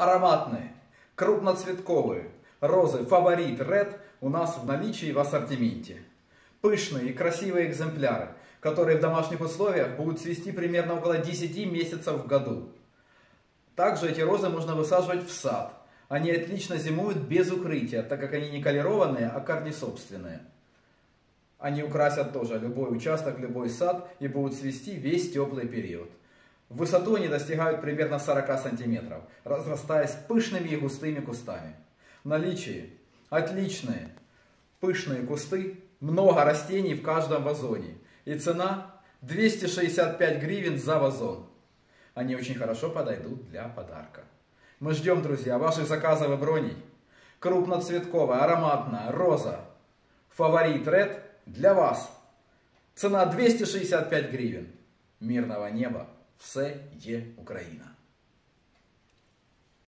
Ароматные, крупноцветковые, розы «Фаворит Ред» у нас в наличии в ассортименте. Пышные и красивые экземпляры, которые в домашних условиях будут цвести примерно около 10 месяцев в году. Также эти розы можно высаживать в сад. Они отлично зимуют без укрытия, так как они не колерованные, а корнесобственные. Они украсят тоже любой участок, любой сад и будут цвести весь теплый период. В высоту они достигают примерно 40 сантиметров, разрастаясь пышными и густыми кустами. В наличии отличные пышные кусты, много растений в каждом вазоне. И цена 265 гривен за вазон. Они очень хорошо подойдут для подарка. Мы ждем, друзья, ваших заказов и броней. Крупноцветковая, ароматная, роза. Фаворит Ред для вас. Цена 265 гривен. Мирного неба. Все є Україна.